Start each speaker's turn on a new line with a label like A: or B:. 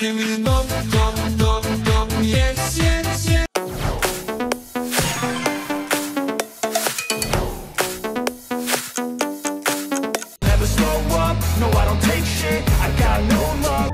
A: give me the nom, nom, nom, yes, yes, yes. Never slow up, no, I don't take shit. I got no love.